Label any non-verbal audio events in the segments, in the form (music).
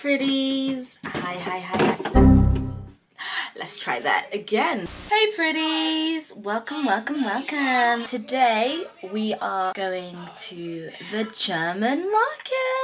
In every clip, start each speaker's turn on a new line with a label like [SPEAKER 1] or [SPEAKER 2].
[SPEAKER 1] pretties. Hi, hi, hi, hi. Let's try that again. Hey pretties, welcome, welcome, welcome. Today we are going to the German market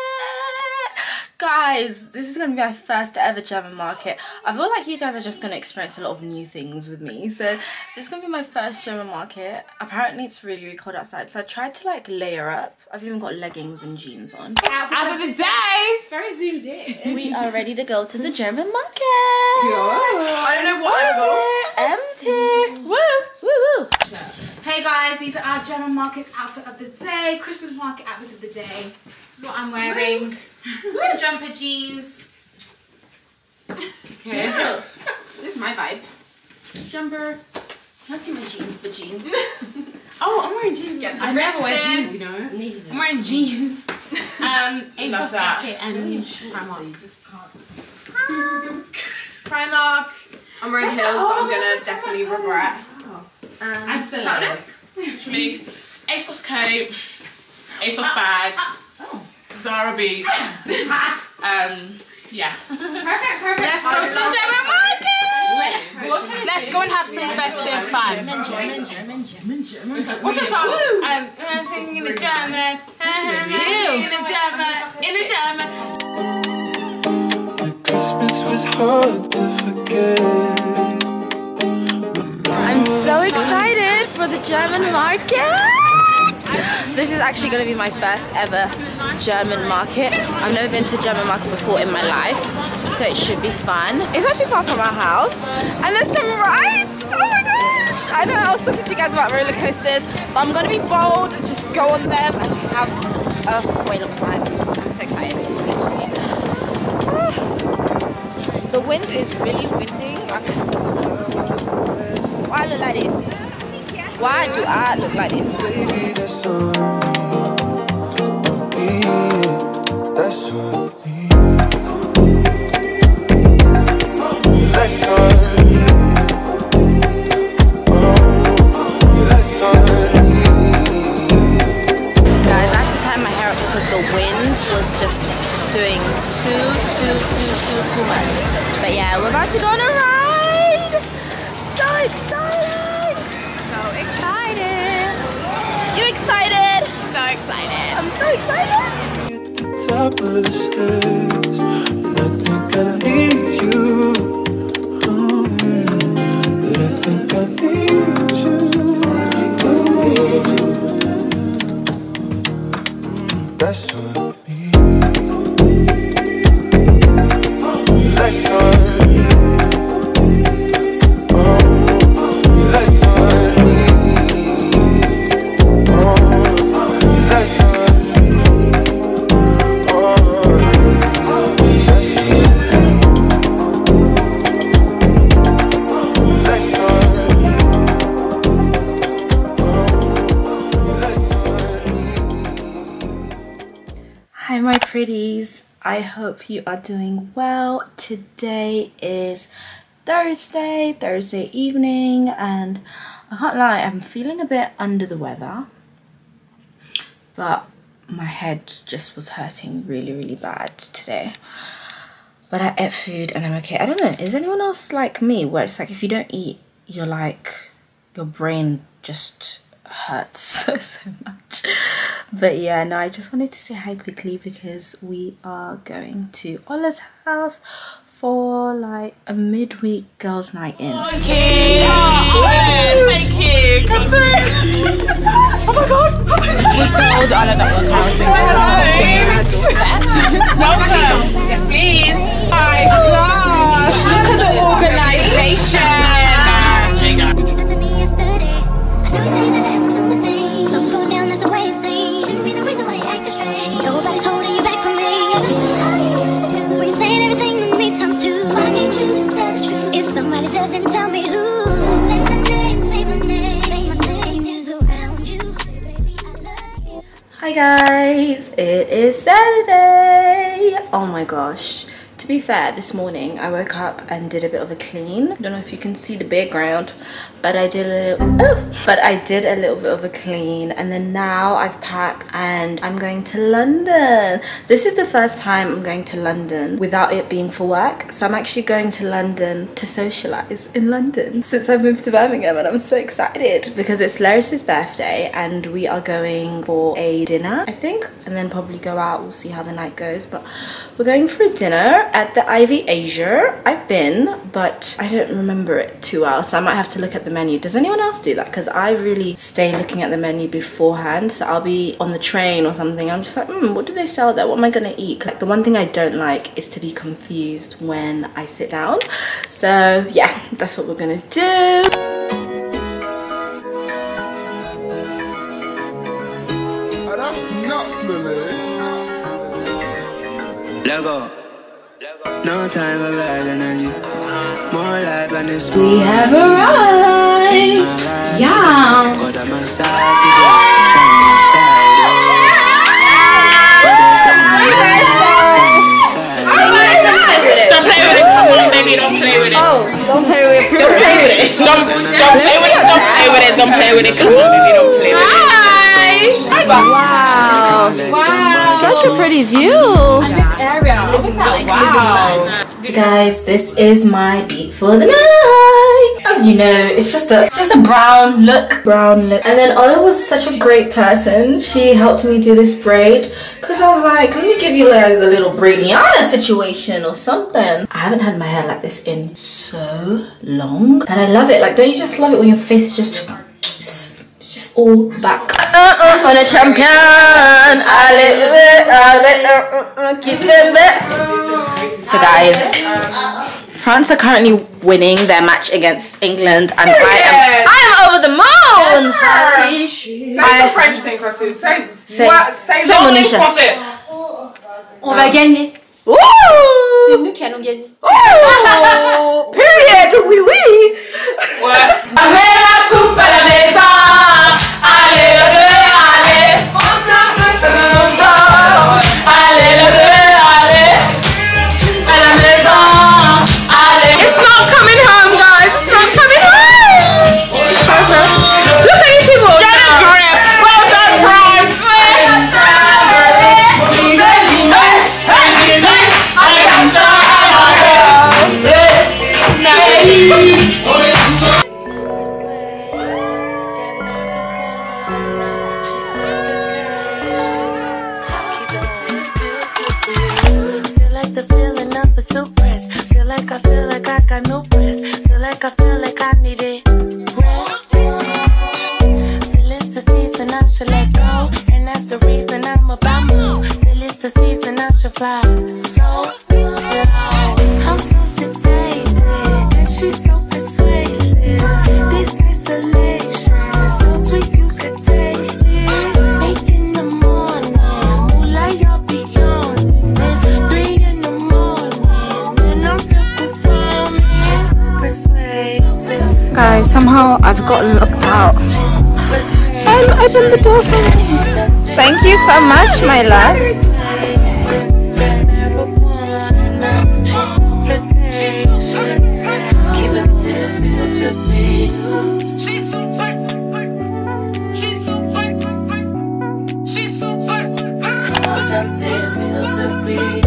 [SPEAKER 1] guys this is gonna be my first ever german market. I feel like you guys are just gonna experience a lot of new things with me. So this is gonna be my first german market. Apparently it's really really cold outside. So i tried to like layer up. I've even got leggings and jeans on.
[SPEAKER 2] Out of the days! Very zoomed in.
[SPEAKER 1] We are ready to go to the german market.
[SPEAKER 2] I don't know what our general market outfit of the day christmas market outfit of the day this is what i'm wearing (laughs) jumper jeans.
[SPEAKER 1] Okay. Yeah. This is my vibe. Jumper. Not see my jeans, but jeans. (laughs)
[SPEAKER 2] oh, I'm wearing jeans. Yeah, I never wear jeans, you know. Neither I'm wearing jeans. um, (laughs) ASOS jacket and Primark.
[SPEAKER 3] Primark. I'm wearing heels, but I'm gonna definitely regret.
[SPEAKER 2] Oh. Um, I still like
[SPEAKER 3] it. me, ASOS coat, ASOS bag. Zara Beach. um, yeah.
[SPEAKER 2] Perfect, perfect. Let's go to the German market. Let's, go and have some festive fun. German, German, German, German, German. What's the song? Um, I'm singing in a German. I'm singing in a German. In a German. Christmas was hard
[SPEAKER 1] the German market. This is actually going to be my first ever German market. I've never been to a German market before in my life, so it should be fun. It's not too far from our house, and there's some rides. Oh my gosh! I know I was talking to you guys about roller coasters, but I'm going to be bold and just go on them and have a whale of time. I'm so excited, literally. The wind is really winding. Why look like this? Why do I look like this? top of the stairs And I pretties. I hope you are doing well. Today is thursday thursday evening and i can't lie i'm feeling a bit under the weather but my head just was hurting really really bad today. But i ate food and i'm okay. I don't know is anyone else like me where it's like if you don't eat you're like your brain just hurts (laughs) so so much but yeah no i just wanted to say hi quickly because we are going to Ola's house for like a midweek girls night in.
[SPEAKER 2] Okay oh, thank you. Come through (laughs) oh, oh my god. We told Ola that we're Carol singers as well singing at her doorstep. Welcome. Yes please. Oh my gosh. Look at the
[SPEAKER 1] guys, it is Saturday. Oh my gosh, to be fair, this morning I woke up and did a bit of a clean. Don't know if you can see the background, but I did a little, oh, but I did a little bit of a clean and then now I've packed and I'm going to London. This is the first time I'm going to London without it being for work. So I'm actually going to London to socialize in London since I've moved to Birmingham and I'm so excited because it's Laris's birthday and we are going for a dinner, I think, and then probably go out. We'll see how the night goes, but we're going for a dinner at the Ivy Asia. I've been, but I don't remember it too well, so I might have to look at the menu. Does anyone else do that? Because I really stay looking at the menu beforehand, so I'll be on the train or something. I'm just like, hmm, what do they sell there? What am I gonna eat? Like the one thing I don't like is to be confused when I sit down. So yeah, that's what we're gonna do.
[SPEAKER 4] That's nuts, Lily.
[SPEAKER 5] Let. No time for bad energy. More life and it's
[SPEAKER 1] We have arrived!
[SPEAKER 3] Play with play with it. Come on, baby. Don't play with it.
[SPEAKER 1] Wow!
[SPEAKER 5] Wow.
[SPEAKER 1] Such a pretty view!
[SPEAKER 3] Wow.
[SPEAKER 1] So guys, this is my beat for the night. As you know, it's just a it's just a brown look, brown look. And then Ola was such a great person. She helped me do this braid because I was like, let me give you guys a little braidiana situation or something. I haven't had my hair like this in so long, and I love it. Like, don't you just love it when your face is just it's just all back? Uh-uh, for the champion. I live it, I live it, uh, uh, keep it back. So guys, France are currently winning their match against England, and I am I am over the moon.
[SPEAKER 3] Say some French thing, Cotton. Say,
[SPEAKER 1] Say-
[SPEAKER 3] what? Say
[SPEAKER 1] say
[SPEAKER 3] long
[SPEAKER 1] Monisha.
[SPEAKER 3] français.
[SPEAKER 2] On va gagner. C'est
[SPEAKER 1] Woo!
[SPEAKER 2] nous qui allons gagner.
[SPEAKER 1] Oh, (laughs) period. Oui, oui.
[SPEAKER 3] Ouais.
[SPEAKER 6] Feeling Guys, somehow I've gotten locked out. And open the door for me. Thank you so much, my love. She's so frightened. She's so frightened. She's so
[SPEAKER 1] frightened. She's so frightened.
[SPEAKER 6] How does it feel to be